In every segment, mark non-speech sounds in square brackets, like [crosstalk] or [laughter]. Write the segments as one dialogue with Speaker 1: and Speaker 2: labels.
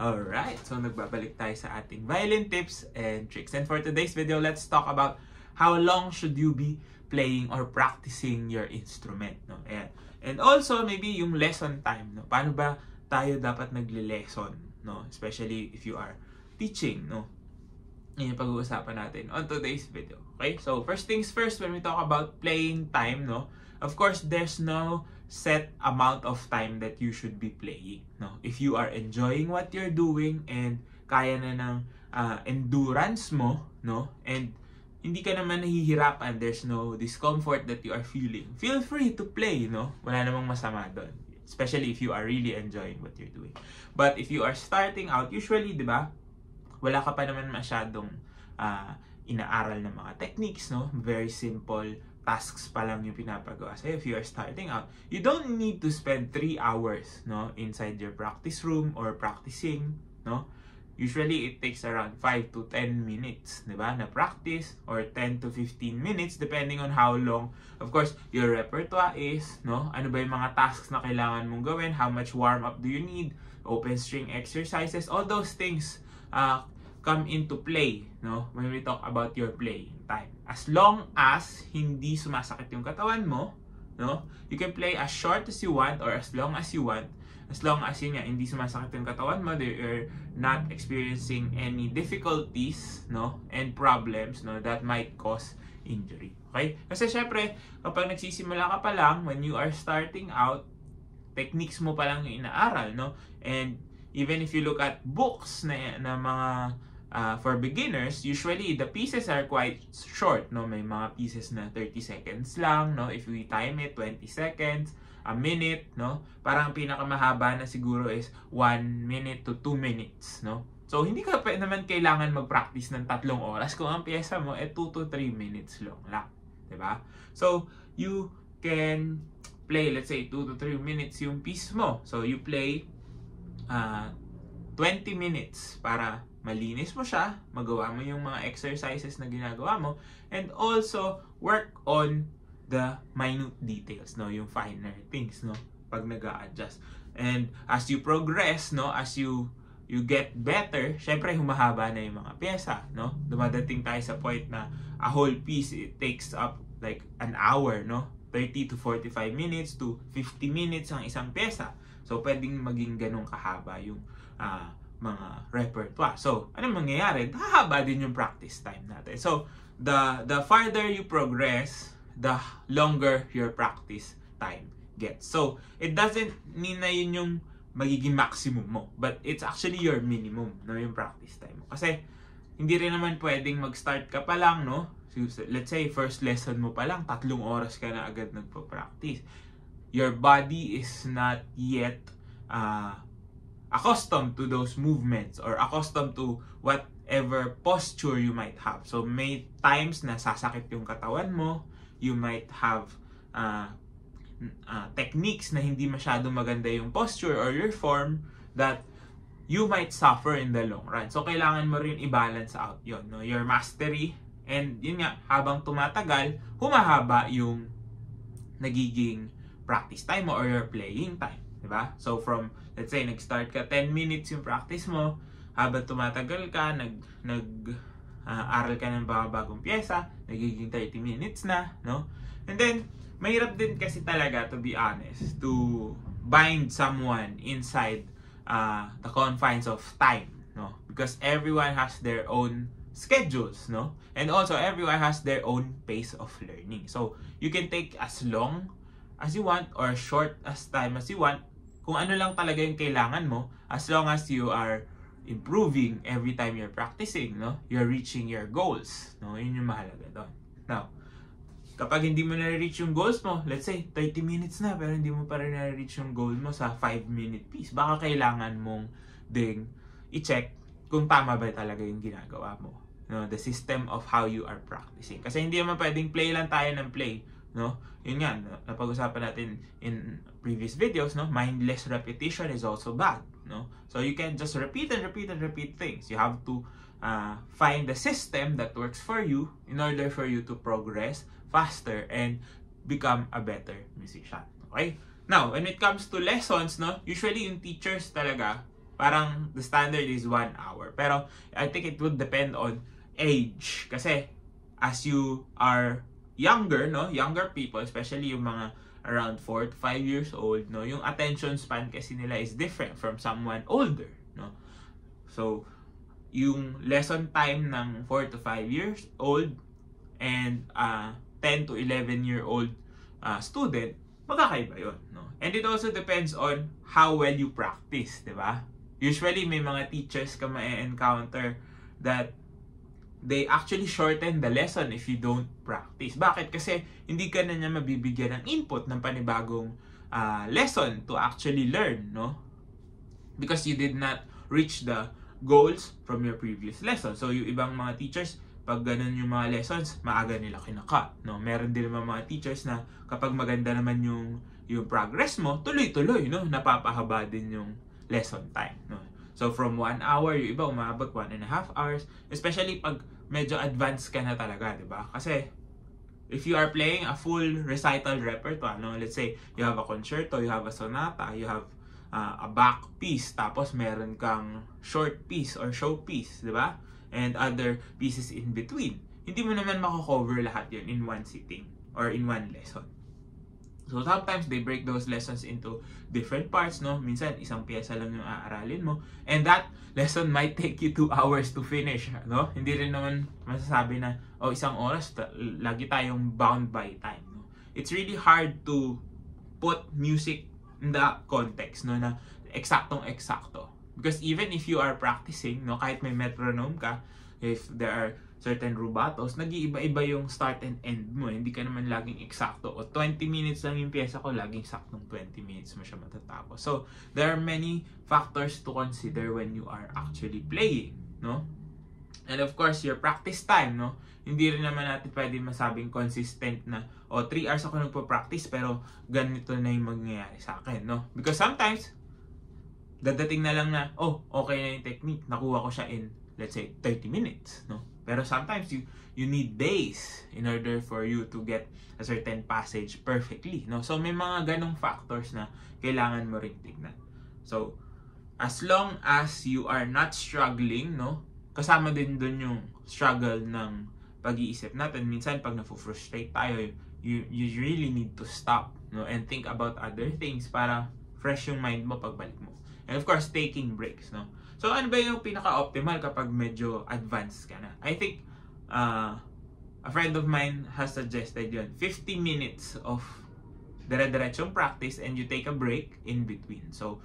Speaker 1: Alright, so nagbabalik tayo sa ating violin tips and tricks. And for today's video, let's talk about how long should you be playing or practicing your instrument. No? Ayan. And also, maybe yung lesson time. No? Paano ba tayo dapat nagle-lesson? No? Especially if you are teaching. No? Yan yung pag-uusapan natin on today's video. Okay? So, first things first, when we talk about playing time, no? Of course, there's no set amount of time that you should be playing. No? If you are enjoying what you're doing and kaya na ng uh, endurance mo, no? And hindi ka naman nahihirapan, there's no discomfort that you are feeling. Feel free to play, no? Wala namang masama doon. Especially if you are really enjoying what you're doing. But if you are starting out, usually, di ba, wala ka pa naman masyadong uh, inaaral ng mga techniques, no? Very simple tasks pa lang yung pinapagawa sa'yo if you are starting out. You don't need to spend 3 hours no inside your practice room or practicing, no? Usually, it takes around 5 to 10 minutes, di ba, na practice or 10 to 15 minutes depending on how long, of course, your repertoire is, no? Ano ba yung mga tasks na kailangan mong gawin? How much warm-up do you need? Open string exercises, all those things uh, come into play, no? When we talk about your playing time. As long as hindi sumasakit yung katawan mo, no? You can play as short as you want or as long as you want. As long as yun nga, hindi sumasakit yung katawan mo, you're not experiencing any difficulties, no? And problems, no? That might cause injury. Okay? Kasi syempre, kapag nagsisimula ka pa lang, when you are starting out, techniques mo pa lang yung inaaral, no? And even if you look at books na, na mga uh, for beginners, usually the pieces are quite short, no? May mga pieces na 30 seconds lang, no? If we time it, 20 seconds, a minute, no? Parang pinakamahaba na siguro is 1 minute to 2 minutes, no? So, hindi ka pa naman kailangan mag-practice ng tatlong oras kung ang pyesa mo ay 2 to 3 minutes long lang. ba? Diba? So, you can play, let's say, 2 to 3 minutes yung piece mo. So, you play uh, 20 minutes para malinis mo siya, magawa mo yung mga exercises na ginagawa mo, and also work on the minute details, no? Yung finer things, no? Pag nag adjust And as you progress, no? As you you get better, syempre humahaba na yung mga pyesa, no? Dumadating tayo sa point na a whole piece, it takes up like an hour, no? 30 to 45 minutes to 50 minutes ang isang pyesa. So, pwedeng maging ganun kahaba yung uh, mga repertoire. So, anong mangyayari? Hahaba din yung practice time natin. So, the the farther you progress, the longer your practice time gets. So, it doesn't mean na yun yung magiging maximum mo. But it's actually your minimum, no, yung practice time mo. Kasi, hindi rin naman pwedeng mag-start ka pa lang, no? Let's say, first lesson mo pa lang, tatlong oras ka na agad nagpo-practice. Your body is not yet uh, accustomed to those movements or accustomed to whatever posture you might have. So may times na sasakit yung katawan mo, you might have uh, uh, techniques na hindi masyado maganda yung posture or your form that you might suffer in the long run. So kailangan mo rin i-balance out yon, no? Your mastery and yun nga habang tumatagal, humahaba yung nagiging practice time mo or your playing time. Diba? So from, let's say, nag-start ka 10 minutes yung practice mo, habang tumatagal ka, nag, nag uh, aral ka ng bagong pyesa, nagiging 30 minutes na, no? And then, mahirap din kasi talaga, to be honest, to bind someone inside uh, the confines of time, no? Because everyone has their own schedules, no? And also, everyone has their own pace of learning. So, you can take as long as you want or short as time as you want kung ano lang talaga yung kailangan mo as long as you are improving every time you're practicing, no? You're reaching your goals, no? Yun yung mahalaga doon. Now, kapag hindi mo na-reach yung goals mo, let's say 30 minutes na pero hindi mo pa rin na-reach yung goal mo sa 5 minute piece, baka kailangan mong ding i-check kung tama ba talaga yung ginagawa mo. No, the system of how you are practicing. Kasi hindi naman pwedeng play lang tayo ng play no? Yun nga, napag-usapan natin in previous videos, no? Mindless repetition is also bad, no? So you can just repeat and repeat and repeat things. You have to uh, find the system that works for you in order for you to progress faster and become a better musician. Okay? Now, when it comes to lessons, no? Usually yung teachers talaga Parang the standard is 1 hour. Pero I think it would depend on age. Kasi as you are younger, no? Younger people, especially yung mga around 4 to 5 years old, no? Yung attention span kasi nila is different from someone older, no? So, yung lesson time ng 4 to 5 years old and uh, 10 to 11 year old uh, student, magkakaiba yun. No? And it also depends on how well you practice, di ba? Usually, may mga teachers ka ma-encounter that they actually shorten the lesson if you don't practice. Bakit? Kasi hindi ka na niya mabibigyan ng input ng panibagong uh, lesson to actually learn, no? Because you did not reach the goals from your previous lesson. So, yung ibang mga teachers, pag ganun yung mga lessons, maaga nila kinaka. No? Meron din naman mga teachers na kapag maganda naman yung yung progress mo, tuloy-tuloy, no? Napapahaba din yung lesson time, no? So, from 1 hour, yung iba umabot 1 and a half hours. Especially pag medyo advanced ka na talaga, di ba? Kasi, if you are playing a full recital repertoire, no? Let's say, you have a concerto, you have a sonata, you have uh, a back piece, tapos meron kang short piece or show piece, di ba? and other pieces in between. Hindi mo naman mako-cover lahat yun in one sitting or in one lesson. So sometimes they break those lessons into different parts, no? Minsan isang pyesa lang yung aaralin mo. And that lesson [laughs] might take you two hours to finish, no? Hindi rin naman masasabi na, oh, isang oras, lagi tayong bound by time, no? It's really hard to put music in the context, no? Na eksaktong-eksakto. Because even if you are practicing, no, kahit may metronome ka, if there are certain rubatos, nag-iiba-iba yung start and end mo. Hindi ka naman laging eksakto. O 20 minutes lang yung pyesa ko, laging saktong 20 minutes mo siya matatapos. So, there are many factors to consider when you are actually playing, no? And of course, your practice time, no? Hindi rin naman natin pwede masabing consistent na, o oh, 3 hours ako nagpo-practice, pero ganito na yung mangyayari sa akin, no? Because sometimes, dadating na lang na, oh, okay na yung technique, nakuha ko siya in, let's say, 30 minutes, no? Pero sometimes you you need days in order for you to get a certain passage perfectly, no? So may mga ganong factors na kailangan mo ring tignan. So as long as you are not struggling, no? Kasama din doon yung struggle ng pag-iisip natin. Minsan pag na-frustrate tayo, you, you really need to stop, no? And think about other things para fresh yung mind mo pagbalik mo. And of course, taking breaks, no? So, ano ba yung pinaka-optimal kapag medyo advanced ka na? I think, uh, a friend of mine has suggested yun. 50 minutes of dire-diretsong practice and you take a break in between. So,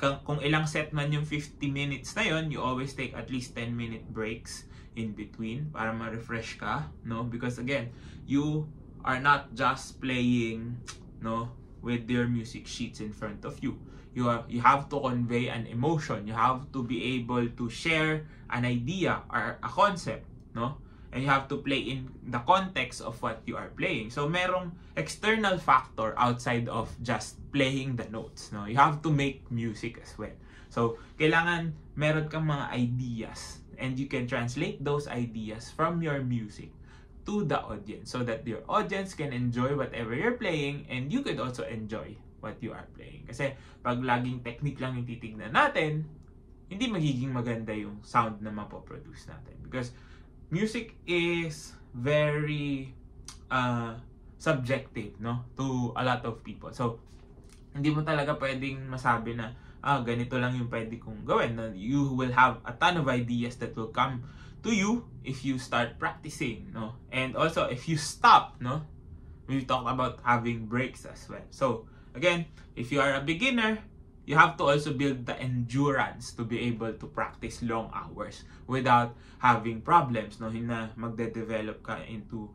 Speaker 1: kung ilang set man yung 50 minutes na yun, you always take at least 10 minute breaks in between para ma-refresh ka, no? Because again, you are not just playing, no, with your music sheets in front of you. You have, you have to convey an emotion. You have to be able to share an idea or a concept no? And you have to play in the context of what you are playing. So merong external factor outside of just playing the notes no? You have to make music as well. So kailangan meron kang mga ideas and you can translate those ideas from your music to the audience so that your audience can enjoy whatever you're playing and you could also enjoy what you are playing. Kasi pag laging technique lang yung titignan natin, hindi magiging maganda yung sound na mapoproduce natin. Because music is very uh, subjective no to a lot of people. So, hindi mo talaga pwedeng masabi na ah, ganito lang yung pwede kong gawin. You will have a ton of ideas that will come to you if you start practicing, no? And also, if you stop, no? We talk about having breaks as well. So, Again, if you are a beginner, you have to also build the endurance to be able to practice long hours without having problems, no? Na magde-develop ka into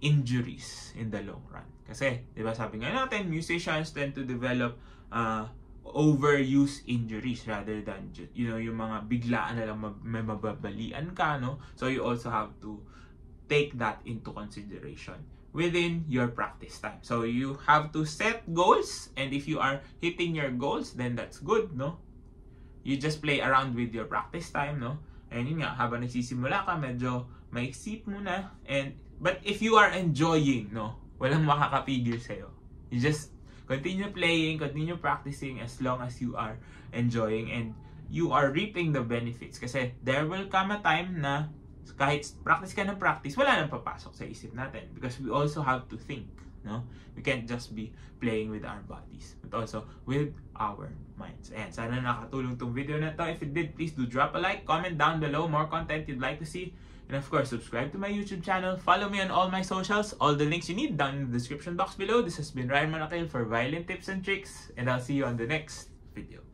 Speaker 1: injuries in the long run. Kasi, di ba sabi nga natin, musicians tend to develop uh, overuse injuries rather than you know yung mga biglaan na lang may mababalian ka no so you also have to take that into consideration within your practice time. So you have to set goals and if you are hitting your goals, then that's good, no? You just play around with your practice time, no? And yun nga, habang nagsisimula ka, medyo maiksi muna. And, but if you are enjoying, no? Walang makakapigil sa'yo. You just continue playing, continue practicing as long as you are enjoying. And you are reaping the benefits. Kasi there will come a time na kahit practice ka ng practice, wala nang papasok sa isip natin. Because we also have to think. No? We can't just be playing with our bodies, but also with our minds. Ayan, sana nakatulong tong video na to. If it did, please do drop a like, comment down below more content you'd like to see. And of course, subscribe to my YouTube channel. Follow me on all my socials. All the links you need down in the description box below. This has been Ryan Manakil for Violin Tips and Tricks. And I'll see you on the next video.